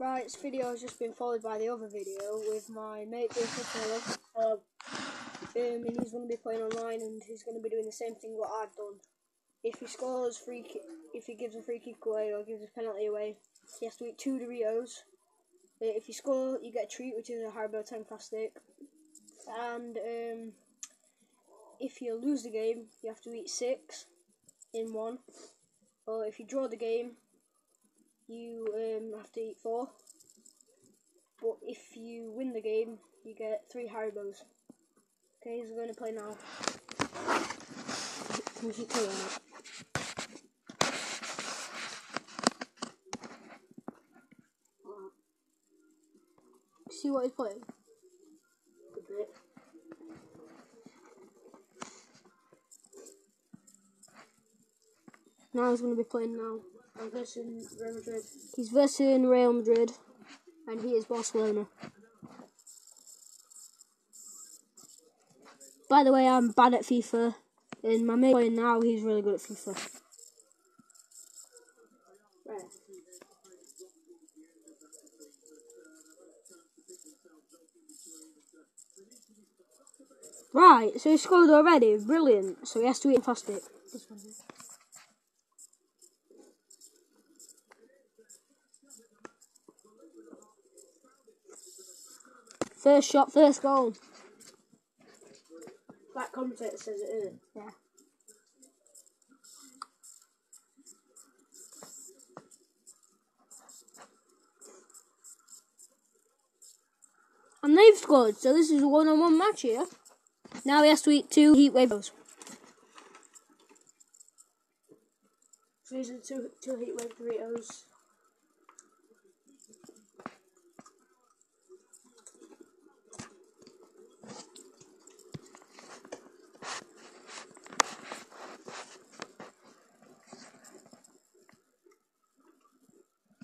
Right, this video has just been followed by the other video with my mate Jason Taylor. Um, um, and he's going to be playing online and he's going to be doing the same thing what I've done. If he scores free kick, if he gives a free kick away or gives a penalty away, he has to eat two Doritos. Uh, If you score, you get a treat, which is a Haribo Tangfastic. And um, if you lose the game, you have to eat six in one. Or if you draw the game, you um, have to eat four. But if you win the game, you get three Haribos. Okay, so we're going to play now. Keep playing it? See what he's playing? Good bit. Now he's going to be playing now. I'm guessing Real Madrid. He's versing Real Madrid, and he is Barcelona. By the way, I'm bad at FIFA, and my mate now, he's really good at FIFA. Where? Right, so he scored already. Brilliant. So he has to eat. This one here. First shot, first goal. That commentator says it isn't. Yeah. And they've scored, so this is a one-on-one match here. Now he has to eat two heat. So these are two, two heat wave Doritos.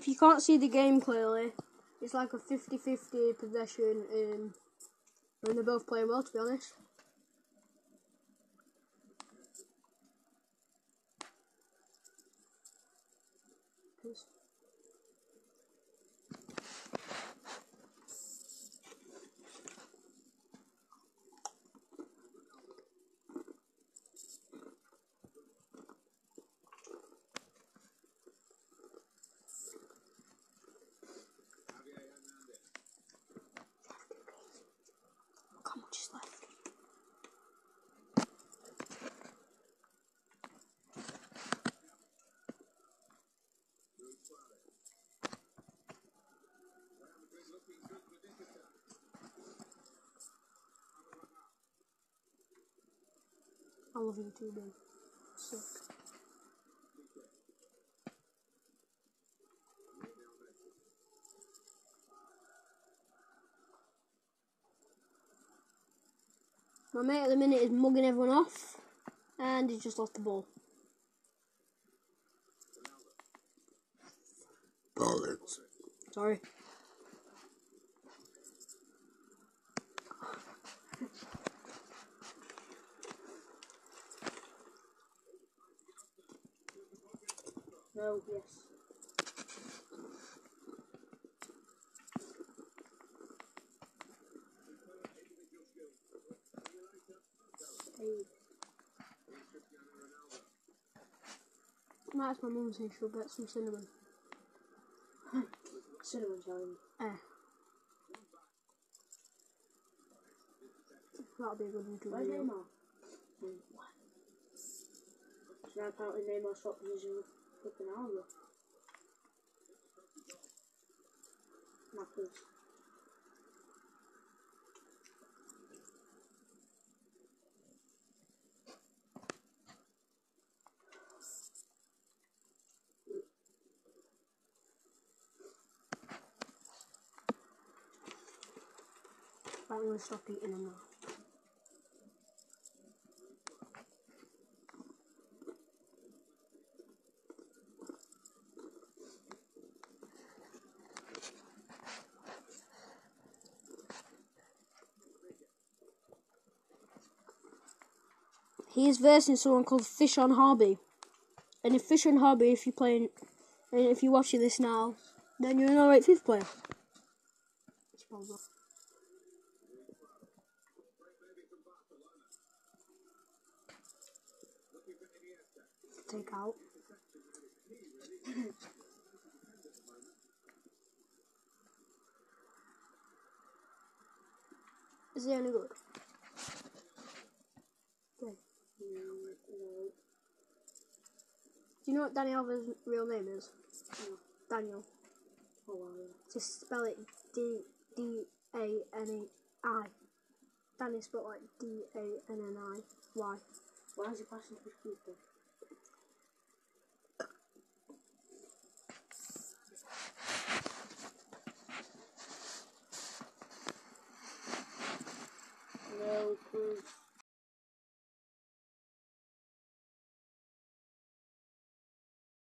If you can't see the game clearly, it's like a 50-50 possession um, and they're both playing well to be honest. Look I love you too, babe. My mate at the minute is mugging everyone off, and he's just lost the ball. Bollocks. Sorry. No, yes. Hey, That's my mum saying she'll get some cinnamon. cinnamon time. Eh. That'll be a good one to Where's. Neymar? Hmm, What? So now apparently Neymar swapped position Peki ne oldu? Nasıl? I'm gonna stop eating them now. He is versing someone called Fish on Hobby. And if Fish on Hobby, if you're playing, and if you're watching this now, then you're an alright FIFA player. Take out. Is he any good? Okay. Mm, no. Do you know what Danny Alves real name is? No. Daniel. Oh, wow, yeah. Just spell it D D A N E I. Danny spelled like D A N N I Y. Why is he passing to his keeper?